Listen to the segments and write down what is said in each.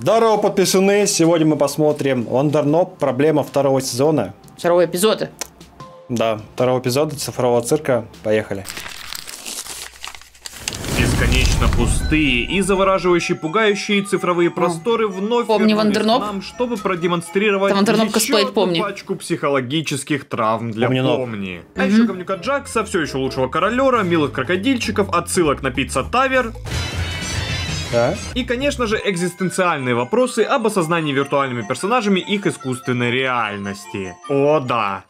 Здорово, подписаны! Сегодня мы посмотрим Ландерноп. Проблема второго сезона. Второго эпизода. Да, второго эпизода цифрового цирка. Поехали. Бесконечно пустые и завораживающие пугающие цифровые просторы вновь Помни вернулись Вандерноп? нам, чтобы продемонстрировать Там Вандерноп еще косплеит, одну помни. пачку психологических травм для Помни Ноп. помни. А еще говнюка Джакса, все еще лучшего королера, милых крокодильчиков, отсылок на пицца Тавер Да? и, конечно же, экзистенциальные вопросы об осознании виртуальными персонажами их искусственной реальности. О да,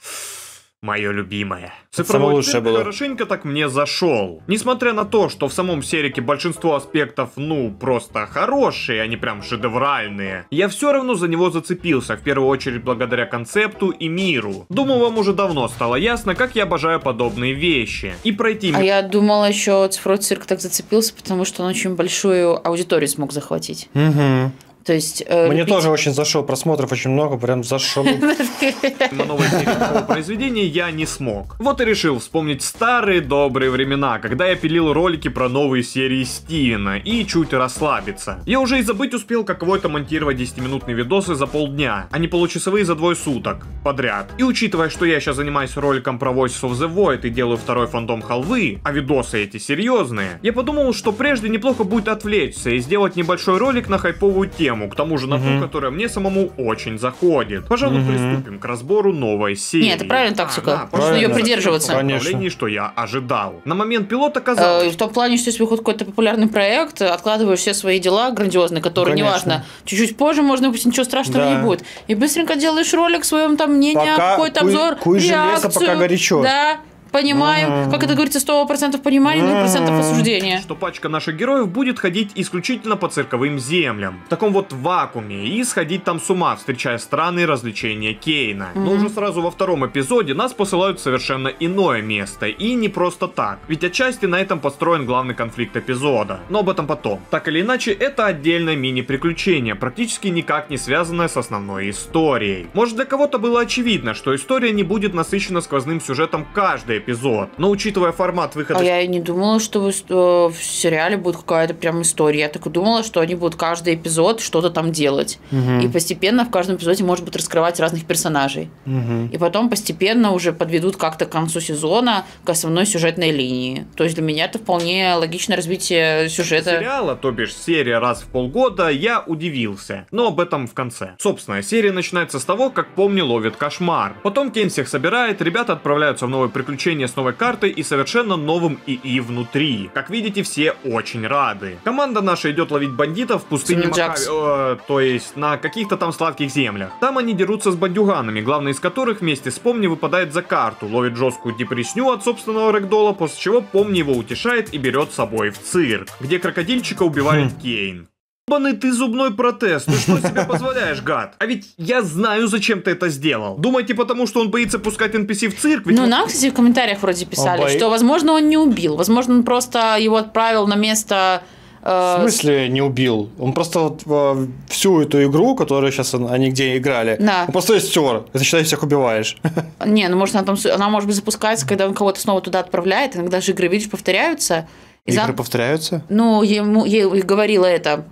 мое любимое. Цифровой лучшее цирк было. хорошенько так мне зашел. Несмотря на то, что в самом серике большинство аспектов, ну, просто хорошие, не прям шедевральные, я все равно за него зацепился, в первую очередь благодаря концепту и миру. Думаю, вам уже давно стало ясно, как я обожаю подобные вещи. И пройти А я думала еще цифровой цирк так зацепился, потому что он очень большую аудиторию смог захватить. Угу. То есть... э, Мне любить- тоже очень зашел, просмотров очень много, прям зашел. на новой серии такого произведения я не смог. Вот и решил вспомнить старые добрые времена, когда я пилил ролики про новые серии Стивена и чуть расслабиться. Я уже и забыть успел, каково это монтировать 10-минутные видосы за полдня, а не получасовые за двое суток подряд. И учитывая, что я сейчас занимаюсь роликом про Voice of the Void и делаю второй фандом халвы, а видосы эти серьезные, я подумал, что прежде неплохо будет отвлечься и сделать небольшой ролик на хайповую тему, к тому же на ту, которая мне самому очень заходит. Пожалуй, приступим к разбору новой серии. Нет, это правильная тактика. Нужно ее правильно. придерживаться. Конечно. направлении, что я ожидал. На момент пилота Э, казалось, В том плане, что если выходит какой-то популярный проект, откладываешь все свои дела грандиозные, которые, Конечно. неважно, чуть-чуть позже можно выпустить, ничего страшного Да. не будет. И быстренько делаешь ролик в своем там мнении, Пока какой-то обзор, куй реакцию. пока горячо. Да, понимаем. Как это говорится, 100% понимания, 0% осуждения. что пачка наших героев будет ходить исключительно по цирковым землям. В таком вот вакууме. И сходить там с ума, встречая странные развлечения Кейна. Но уже сразу во втором эпизоде нас посылают в совершенно иное место. И не просто так. Ведь отчасти на этом построен главный конфликт эпизода. Но об этом потом. Так или иначе, это отдельное мини-приключение, практически никак не связанное с основной историей. Может для кого-то было очевидно, что история не будет насыщена сквозным сюжетом каждый эпизод. Но учитывая формат выхода А я и не думала, что в, что в сериале будет какая-то прям история. Я так и думала, что они будут каждый эпизод что-то там делать. И постепенно в каждом эпизоде, может быть, раскрывать разных персонажей. И потом постепенно уже подведут как-то к концу сезона к основной сюжетной линии. То есть для меня это вполне логичное развитие сюжета. сериала, то бишь серия раз в полгода, я удивился. Но об этом в конце. Собственно, серия начинается с того, как Помни ловит кошмар. Потом Кен всех собирает, ребята отправляются в новое приключение с новой картой и совершенно новым ИИ внутри. Как видите, все очень рады. Команда наша идет ловить бандитов в пустыне Джакс. э, то есть на каких-то там сладких землях. Там они дерутся с бандюганами, главный из которых вместе с Помни выпадает за карту, ловит жесткую депресню от собственного рэгдола, после чего Помни его утешает и берет с собой в цирк, где крокодильчика убивает Кейн. Ебаный ты зубной протез, ты что себе позволяешь, гад? А ведь я знаю, зачем ты это сделал. Думаете, потому что он боится пускать NPC в цирк? Ведь Ну, нам, кстати, в комментариях вроде писали, что, возможно, он не убил. Возможно, он просто его отправил на место... э, В смысле не убил? Он просто вот э, всю эту игру, которую сейчас они где играли, Да. он просто стер. Это считай, всех убиваешь. Не, ну может она там, она может быть запускается, когда он кого-то снова туда отправляет. Иногда же игры, видишь, повторяются. И за- Игры повторяются? Ну, ему, ей говорила это,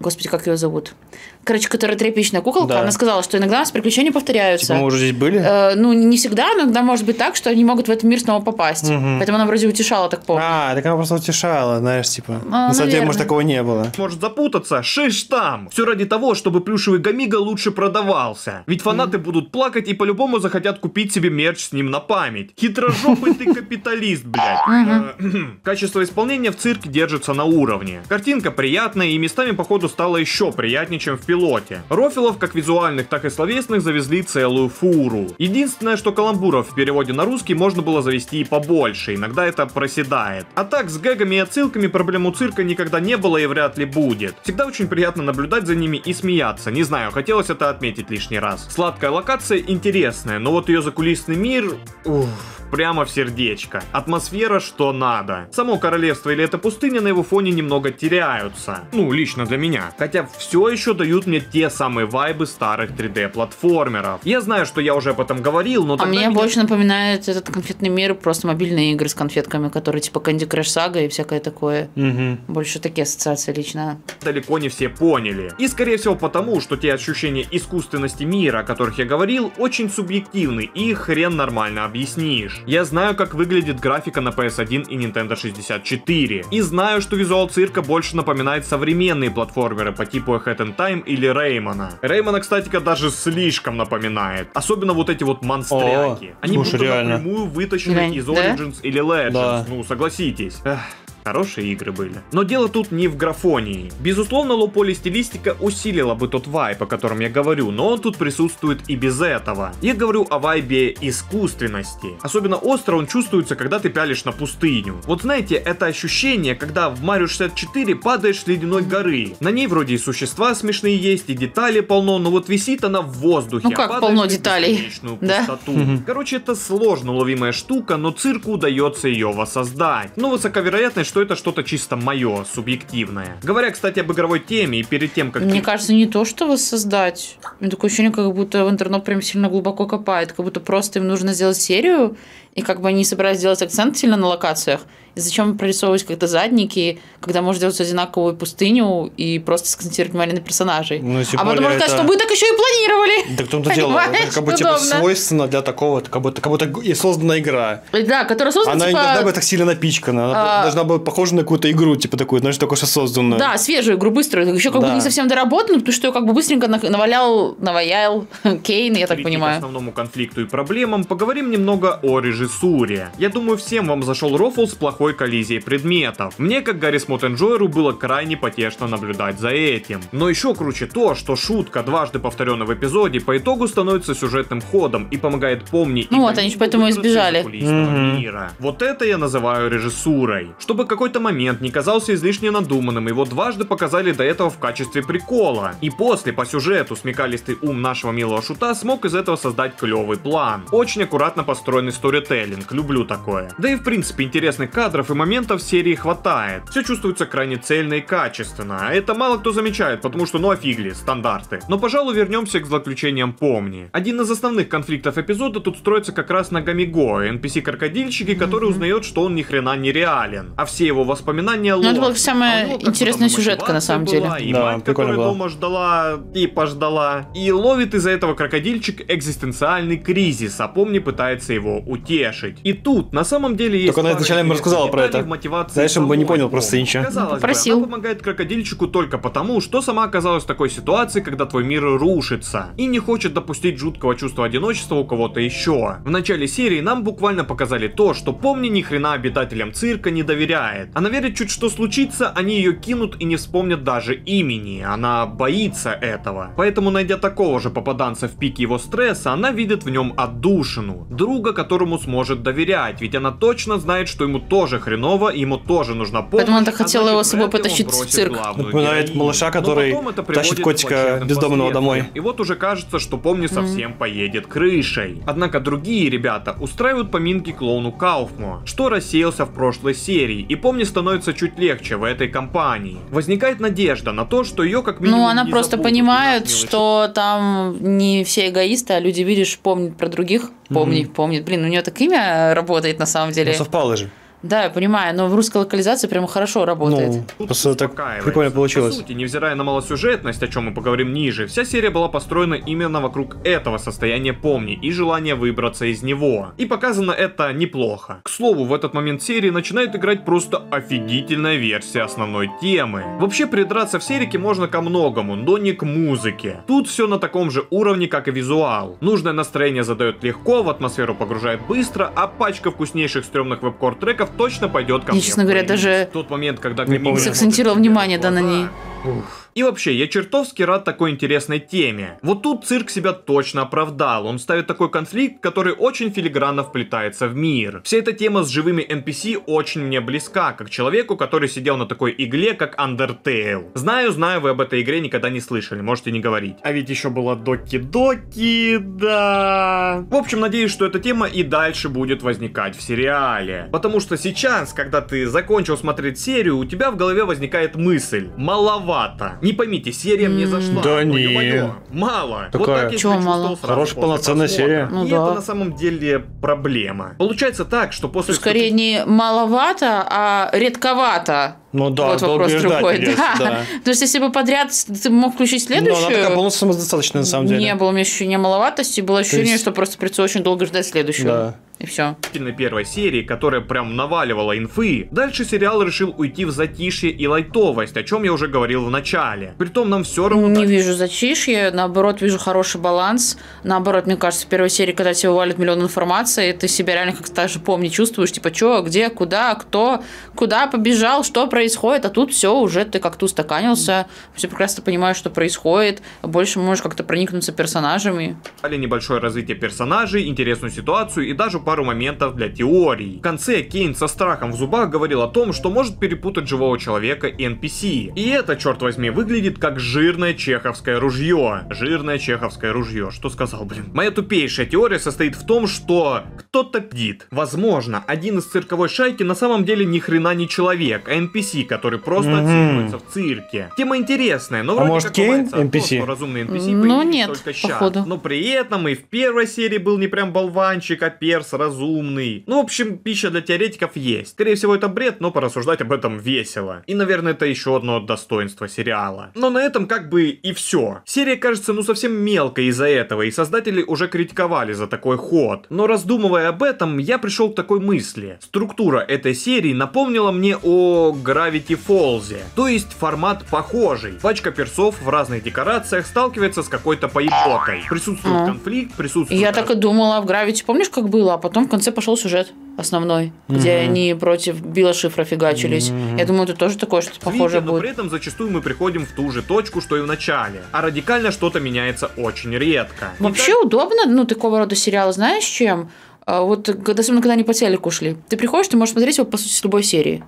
господи, как ее зовут? Короче, которая тряпичная куколка, Да. она сказала, что иногда у нас приключения повторяются. Типа мы уже здесь были? Э, ну, не всегда, но иногда может быть так, что они могут в этот мир снова попасть. Мгм. Поэтому она вроде утешала, так помню. А, так она просто утешала, знаешь, типа. А, На самом деле, может, такого не было. может запутаться, шиш там. Все ради того, чтобы плюшевый Гамига лучше продавался. Ведь фанаты будут плакать и по-любому захотят купить себе мерч с ним на память. Хитрожопый ты капиталист, блядь. Э, Качество исполнения в цирке держится на уровне. Картинка приятная и местами, походу, стала еще приятнее, чем в пилоте. Рофилов, как визуальных, так и словесных, завезли целую фуру. Единственное, что каламбуров в переводе на русский можно было завести и побольше, иногда это проседает. А так, с гэгами и отсылками проблем у цирка никогда не было и вряд ли будет. Всегда очень приятно наблюдать за ними и смеяться. Не знаю, хотелось это отметить лишний раз. Сладкая локация интересная, но вот ее закулисный мир... Уф, прямо в сердечко. Атмосфера что надо. Само королевство или эта пустыня на его фоне немного теряются. Ну, лично для меня. Хотя все еще дают мне те самые вайбы старых 3D-платформеров. Я знаю, что я уже об этом говорил, но А мне меня больше напоминает этот конфетный мир просто мобильные игры с конфетками, которые типа Candy Crush Saga и всякое такое. Мгм. Больше такие ассоциации лично. далеко не все поняли. И скорее всего потому, что те ощущения искусственности мира, о которых я говорил, очень субъективны и их хрен нормально объяснишь. Я знаю, как выглядит графика на PS1 и Nintendo 64. И знаю, что визуал цирка больше напоминает современные платформеры по типу A Hat in Time или Реймона. Реймона, кстати, даже слишком напоминает. Особенно вот эти вот монстряки. О, Они слушай, будто реально. напрямую вытащены Глянь, из да? Origins или Legends. Да. Ну, согласитесь. Эх. Хорошие игры были. Но дело тут не в графонии. Безусловно, лоу-поли стилистика усилила бы тот вайп, о котором я говорю, но он тут присутствует и без этого. Я говорю о вайбе искусственности. Особенно остро он чувствуется, когда ты пялишь на пустыню. Вот знаете, это ощущение, когда в Mario 64 падаешь с ледяной горы. На ней вроде и существа смешные есть, и детали полно, но вот висит она в воздухе. Ну а как падаешь полно деталей? Да. пустоту. Короче, это сложно уловимая штука, но цирку удается ее воссоздать. Но высока вероятность, что это что-то чисто мое, субъективное. Говоря, кстати, об игровой теме, и перед тем, как... Мне кажется, не то, что воссоздать. У меня такое ощущение, как будто в интернет прям сильно глубоко копает. Как будто просто им нужно сделать серию, и как бы они собирались сделать акцент сильно на локациях. И зачем прорисовывать как-то задники, когда можно сделать одинаковую пустыню и просто сконцентрировать внимание на персонажей. Ну, а потом рассказать, это- что мы так еще и планировали. Да в том-то дело, это как бы типа свойственно для такого, как будто, как будто и создана игра. Да, которая создана, Она не типа... должна быть так сильно напичкана, она а, должна быть похожа на какую-то игру, типа такую, знаешь, только что созданную. Да, свежую игру, быструю. Еще как бы Да. не совсем доработанную, потому что ее как бы быстренько на- навалял, наваял Кейн, я так перейти к понимаю. основному конфликту и проблемам, поговорим немного о режиссуре. Я думаю, всем вам зашел рофл с плохой коллизией предметов. Мне, как Гарри Смот Энджойеру, было крайне потешно наблюдать за этим. Но еще круче то, что шутка, дважды повторенная в эпизоде, по итогу становится сюжетным ходом и помогает помнить Ну вот, они ж поэтому и сбежали. Мгм. мира. Вот это я называю режиссурой. Чтобы какой-то момент не казался излишне надуманным, его дважды показали до этого в качестве прикола. И после, по сюжету, смекалистый ум нашего милого шута смог из этого создать клевый план. Очень аккуратно построенный сторителлинг, люблю такое. Да и в принципе интересных кадров и моментов в серии хватает. Все чувствуется крайне цельно и качественно, а это мало кто замечает, потому что ну офигли, стандарты. Но пожалуй вернемся к злоключениям Помни. Один из основных конфликтов эпизода тут строится как раз на Гамиго, NPC-крокодильщике, который узнает, что он ни хрена не реален, а все его воспоминания ложь. Ну, это была самая А интересная сюжетка, на самом деле. была, И Да, мать, которая было. дома ждала и пождала. И ловит из-за этого крокодильчик экзистенциальный кризис, а Помни пытается его утешить. И тут на самом деле есть Только она изначально ему рассказала про это. Знаешь, он бы не понял просто ничего. Казалось бы, она помогает крокодильчику только потому, что сама оказалась в такой ситуации, когда твой мир рушится, и не хочет допустить жуткого чувства одиночества у кого-то еще. В начале серии нам буквально показали то, что Помни ни хрена обитателям цирка не доверяет. Она верит, чуть что случится, они ее кинут и не вспомнят даже имени. Она боится этого. Поэтому, найдя такого же попаданца в пике его стресса, она видит в нем отдушину. Друга, которому сможет доверять, ведь она точно знает, что ему тоже хреново, и ему тоже нужна помощь. Поэтому она а хотела его с собой потащить в цирк. Напоминает малыша, который тащит котика бездомного домой. И вот уже кажется, что Помни совсем поедет крышей. Однако другие ребята устраивают поминки клоуну Кауфму, что рассеялся в прошлой серии, и Помни становится чуть легче в этой компании. Возникает надежда на то, что ее как минимум Ну, она не просто понимает, что там не все эгоисты, а люди, видишь, помнят про других. Помнит, помнит. Блин, у нее так имя работает на самом Ну, деле. совпало же. Да, я понимаю, но в русской локализации прямо хорошо работает. Ну, просто так прикольно получилось. По сути, невзирая на малосюжетность, о чем мы поговорим ниже, вся серия была построена именно вокруг этого состояния помни и желания выбраться из него. И показано это неплохо. К слову, в этот момент серии начинает играть просто офигительная версия основной темы. Вообще придраться в серике можно ко многому, но не к музыке. Тут все на таком же уровне, как и визуал. Нужное настроение задает легко, в атмосферу погружает быстро, а пачка вкуснейших стрёмных веб-кор треков точно пойдет ко Я, мне честно говоря, даже В тот момент, когда не смотрит внимание, да, на ней. ух, И вообще, я чертовски рад такой интересной теме. Вот тут цирк себя точно оправдал. Он ставит такой конфликт, который очень филигранно вплетается в мир. Вся эта тема с живыми NPC очень мне близка, как человеку, который сидел на такой игле, как Undertale. Знаю, знаю, вы об этой игре никогда не слышали, можете не говорить. А ведь еще было Доки-Доки, да. В общем, надеюсь, что эта тема и дальше будет возникать в сериале. Потому что сейчас, когда ты закончил смотреть серию, у тебя в голове возникает мысль. Маловато. Не поймите, серия мне зашла. Да не. Мало. Вот Такая. так я Чего мало? Хорошая полноценная серия. Ну и да. это на самом деле проблема. Получается так, что после... Скорее не маловато, а редковато. Ну да, вот вопрос другой. придется, Да. да. То есть, если бы подряд ты мог включить Но она такая следующую, полностью самодостаточная на самом деле. не было у меня ощущения маловатости, было ощущение, есть- что просто придется очень долго ждать следующую. Да. И все. первой серии, которая прям наваливала инфы, дальше сериал решил уйти в затишье и лайтовость, о чем я уже говорил в начале. Притом нам все равно... Не так- вижу затишья, наоборот, вижу хороший баланс. Наоборот, мне кажется, в первой серии, когда тебе валит миллион информации, ты себя реально как-то даже помни, чувствуешь, типа, что, где, куда, кто, куда побежал, что происходит, а тут все уже ты как-то устаканился, все прекрасно понимаешь, что происходит, больше можешь как-то проникнуться персонажами. Дали небольшое развитие персонажей, интересную ситуацию и даже пару моментов для теорий. В конце Кейн со страхом в зубах говорил о том, что может перепутать живого человека и NPC. И это, черт возьми, выглядит как жирное чеховское ружье. Жирное чеховское ружье. Что сказал, блин? Моя тупейшая теория состоит в том, что кто-то пдит. Возможно, один из цирковой шайки на самом деле ни хрена не человек, а NPC, который просто Мгм. отсиживается в цирке. Тема интересная, но вроде может, как Кейн NPC? что разумные NPC Ну, нет, только щас. походу. Но при этом и в первой серии был не прям болванчик, а перс разумный. Ну, в общем, пища для теоретиков есть. Скорее всего, это бред, но порассуждать об этом весело. И, наверное, это еще одно достоинство сериала. Но на этом как бы и все. Серия кажется ну совсем мелкой из-за этого, и создатели уже критиковали за такой ход. Но раздумывая об этом, я пришел к такой мысли. Структура этой серии напомнила мне о Gravity Falls. То есть формат похожий. Пачка персов в разных декорациях сталкивается с какой-то поеботой. Присутствует А. конфликт, присутствует... Я так и думала в Гравити, помнишь, как было? А потом в конце пошел сюжет основной, где они против Билла Шифра фигачились. Я думаю, это тоже такое что-то похожее но при будет. этом зачастую мы приходим в ту же точку, что и в начале. А радикально что-то меняется очень редко. Вообще удобно, ну, такого рода сериалы, знаешь, чем? А, Вот, когда, особенно когда они по телеку шли. Ты приходишь, ты можешь смотреть его, по сути, с любой серии.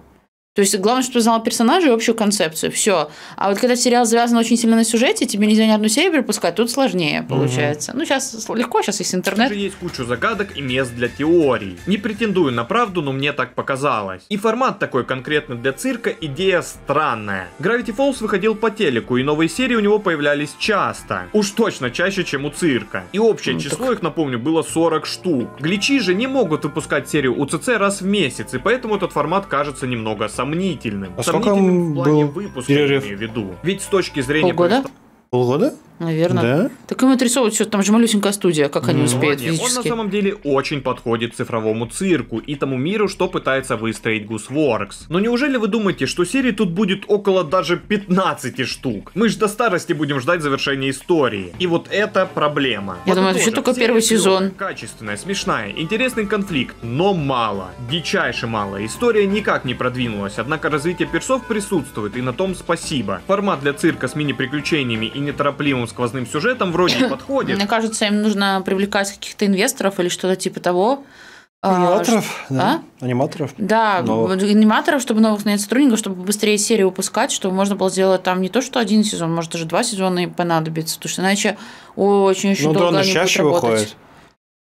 То есть, главное, чтобы ты знал персонажа и общую концепцию. Все. А вот когда сериал завязан очень сильно на сюжете, тебе нельзя ни одну серию перепускать, тут сложнее получается. Ну, сейчас легко, сейчас есть интернет. Также есть кучу загадок и мест для теорий. Не претендую на правду, но мне так показалось. И формат такой конкретно для цирка, идея странная. Gravity Falls выходил по телеку, и новые серии у него появлялись часто. Уж точно чаще, чем у цирка. И общее Ну, число их, напомню, было 40 штук. Гличи же не могут выпускать серию УЦЦ раз в месяц, и поэтому этот формат кажется немного сомнительным. А Сомнительным в плане был выпуска, я имею в виду. Ведь с точки зрения... Полгода? Полгода? Наверное. Да? Так им отрисовывают все, там же малюсенькая студия, как они успеют Влади, он на самом деле очень подходит цифровому цирку и тому миру, что пытается выстроить Gooseworks. Но неужели вы думаете, что серий тут будет около даже 15 штук? Мы ж до старости будем ждать завершения истории. И вот это проблема. Я думаю, это еще только первый сезон. Качественная, смешная, интересный конфликт, но мало. Дичайше мало. История никак не продвинулась, однако развитие персов присутствует, и на том спасибо. Формат для цирка с мини-приключениями и неторопливым сквозным сюжетом вроде подходит. Мне кажется, им нужно привлекать каких-то инвесторов или что-то типа того. А, Аниматоров? Да. а? Аниматоров? Да, Новых. аниматоров, чтобы новых нанять сотрудников, чтобы быстрее серии выпускать, чтобы можно было сделать там не то, что один сезон, может даже два сезона и понадобится, потому что иначе очень-очень Ну, долго они будут работать. выходит.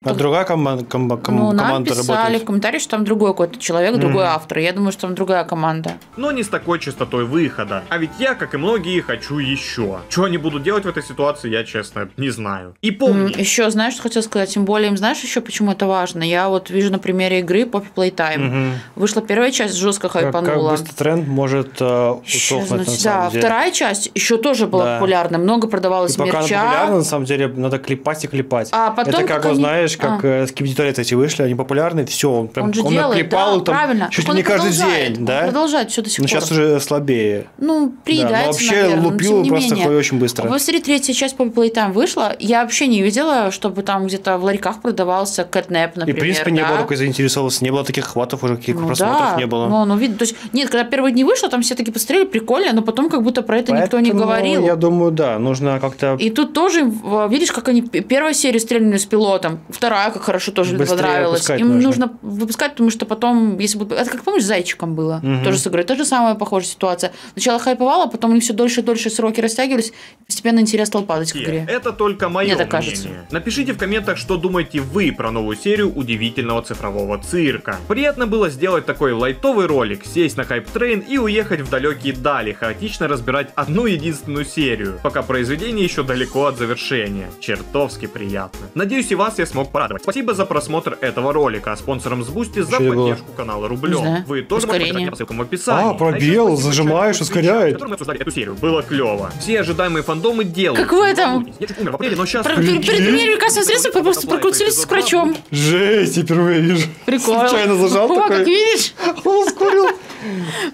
А другая команда, ком- ком- ну, нам команда писали в работает. комментариях, что там другой какой-то человек, другой автор. Я думаю, что там другая команда. но не с такой частотой выхода. А ведь я, как и многие, хочу еще. Что они будут делать в этой ситуации, я, честно, не знаю. И помни, Еще, знаешь, что хотел сказать? Тем более, им знаешь еще, почему это важно? Я вот вижу на примере игры Poppy Playtime. Мгм. Вышла первая часть, жестко Как, как хайпанула. быстро тренд может э, усохнуть, на Да, самом деле. вторая часть еще тоже была Да. популярна, много И продавалось пока она мерча. популярна, на самом деле, надо клепать и клепать. А потом, это как, как вот, они- знаешь, знаешь, как А. э, скибидитуалеты эти вышли, они популярны, все, он прям Он же он делает, наклепал да, там правильно. чуть ли не каждый день, да? продолжает все до сих пор. сейчас уже слабее. Ну, Да, приедается, но вообще наверное, но лупил не просто менее. очень быстро. Вот смотри, третья часть по Playtime вышла. Я вообще не видела, чтобы там где-то в ларьках продавался кэтнеп, И, например. в принципе, не да? было такой заинтересованности, не было таких хватов уже, каких Ну просмотров да, не было. Ну, ну, видно, то есть, нет, когда первые дни вышло, там все таки посмотрели, прикольно, но потом как будто про это никто не Поэтому, говорил. Я думаю, да, нужно как-то И тут тоже, в- видишь, как они первая серия стреляли с пилотом, вторая как хорошо тоже Быстрее понравилась. Им нужно. нужно выпускать, потому что потом, если будут... Это как помнишь, с зайчиком было Мгм. тоже с игрой. Та же самая похожая ситуация. Сначала хайповала, потом у них все дольше и дольше сроки растягивались, постепенно интерес стал падать к игре. Это только мое Мне так мнение. кажется. Напишите в комментах, что думаете вы про новую серию удивительного цифрового цирка. Приятно было сделать такой лайтовый ролик, сесть на hype train и уехать в далекие дали, хаотично разбирать одну единственную серию, пока произведение еще далеко от завершения. Чертовски приятно. Надеюсь и вас я смог порадовать. Спасибо за просмотр этого ролика, а спонсором с Бусти за поддержку канала Рублем. Вы тоже можете по ссылкам в описании. А, пробел, спасибо зажимаешь, ускоряет. мы обсуждали эту серию. Было клево. Все ожидаемые фандомы делают. Как в этом. Не волнуйтесь, Я чуть умер в апреле, но сейчас... Про- Перед перед премьерой лекарственных средств вы просто прокрутились с крачом. Жесть, я впервые вижу. Прикольно. Случайно зажал такой. как видишь, Ускорил.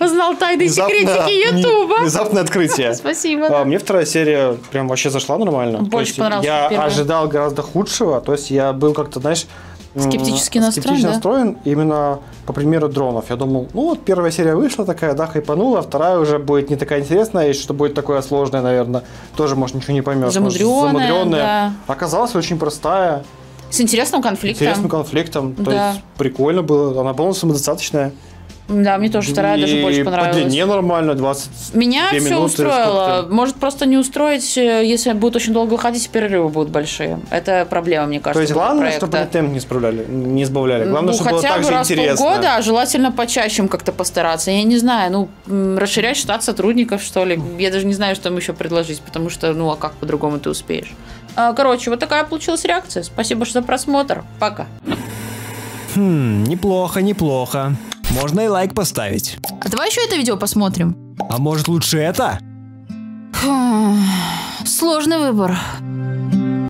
Узнал тайные секретики не- Ютуба. Внезапное открытие. Спасибо. А, да. мне вторая серия прям вообще зашла нормально. Больше То понравилась, Я первая. ожидал гораздо худшего, то есть я был как-то, знаешь... Скептически настроен, скептически да? настроен именно по примеру дронов. Я думал, ну вот первая серия вышла такая, да, хайпанула, вторая уже будет не такая интересная, и что будет такое сложное, наверное. Тоже, может, ничего не поймешь. может, Замудрённая, замудрённая. да. Оказалась очень простая, С интересным конфликтом. интересным конфликтом. То Да. есть прикольно было, она полностью самодостаточная. Да, мне тоже вторая даже И больше по понравилась. длине нормально, 20 Меня все минуты, устроило. Может просто не устроить, э, если будет очень долго выходить, и перерывы будут большие. Это проблема, мне кажется. То есть главное, проекта. чтобы темп не справляли, не сбавляли. Главное, ну, чтобы было хотя так бы же раз в интересно. полгода, а желательно почаще им как-то постараться. Я не знаю, ну, расширять штат сотрудников, что ли. Я даже не знаю, что им еще предложить, потому что, ну, а как по-другому ты успеешь? А, Короче, вот такая получилась реакция. Спасибо за просмотр. Пока. Хм, неплохо, неплохо. Можно и лайк поставить. А давай еще это видео посмотрим. А может лучше это? Сложный выбор.